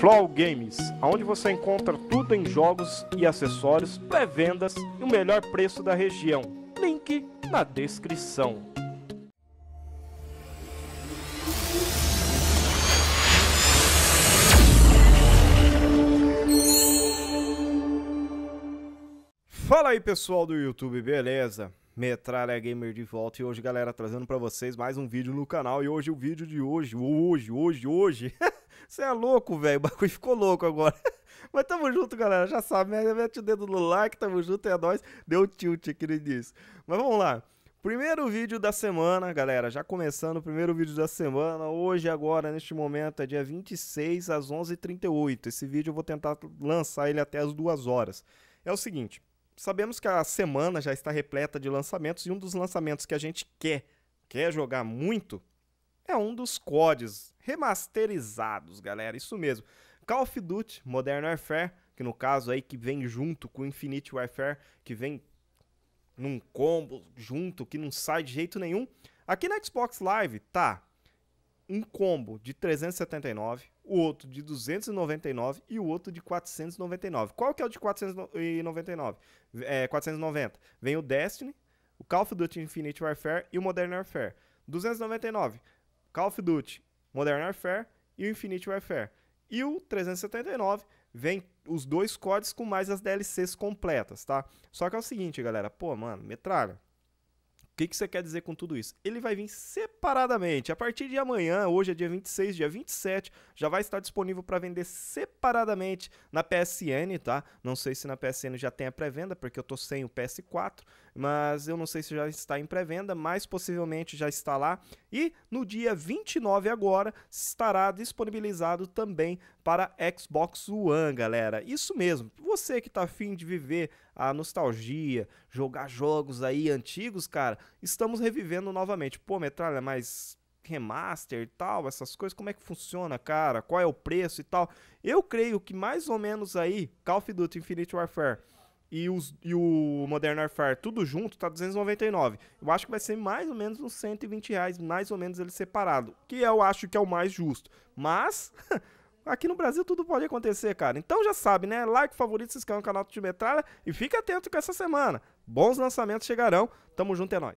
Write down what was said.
Flow Games, onde você encontra tudo em jogos e acessórios, pré-vendas e o melhor preço da região. Link na descrição. Fala aí pessoal do YouTube, beleza? Metralha Gamer de volta e hoje galera trazendo pra vocês mais um vídeo no canal e hoje o vídeo de hoje, hoje, hoje, hoje, você é louco velho, o bagulho ficou louco agora. Mas tamo junto galera, já sabe, né? mete o dedo no like, tamo junto, é nóis, deu tilt aqui no início. Mas vamos lá, primeiro vídeo da semana galera, já começando o primeiro vídeo da semana, hoje agora neste momento é dia 26 às 11h38, esse vídeo eu vou tentar lançar ele até as duas horas. É o seguinte, sabemos que a semana já está repleta de lançamentos e um dos lançamentos que a gente quer, quer jogar muito, é um dos CODs remasterizados, galera. Isso mesmo. Call of Duty Modern Warfare, que no caso aí que vem junto com Infinite Warfare, que vem num combo junto, que não sai de jeito nenhum. Aqui na Xbox Live tá um combo de 379, o outro de 299 e o outro de 499. Qual que é o de 499? É, 490. Vem o Destiny, o Call of Duty Infinite Warfare e o Modern Warfare. 299, Call of Duty Modern Warfare e o Infinite Warfare. E o 379 vem os dois códigos com mais as DLCs completas, tá? Só que é o seguinte, galera, pô, mano, metralha, que, que você quer dizer com tudo isso? Ele vai vir separadamente. A partir de amanhã, hoje é dia 26, dia 27, já vai estar disponível para vender separadamente na PSN, tá? Não sei se na PSN já tem a pré-venda, porque eu tô sem o PS4, mas eu não sei se já está em pré-venda, mas possivelmente já está lá. E no dia 29 agora estará disponibilizado também para Xbox One, galera. Isso mesmo. Você que está afim de viver a nostalgia, jogar jogos aí antigos, cara, estamos revivendo novamente. Pô, Metralha, mas remaster e tal, essas coisas, como é que funciona, cara? Qual é o preço e tal? Eu creio que mais ou menos aí, Call of Duty Infinite Warfare e, os, e o Modern Warfare tudo junto tá 299. Eu acho que vai ser mais ou menos uns 120 reais, mais ou menos ele separado, que eu acho que é o mais justo. Mas aqui no Brasil tudo pode acontecer, cara. Então já sabe, né? Like, favorito, se inscreve no canal do Metralha e fica atento com essa semana. Bons lançamentos chegarão. Tamo junto, é nóis.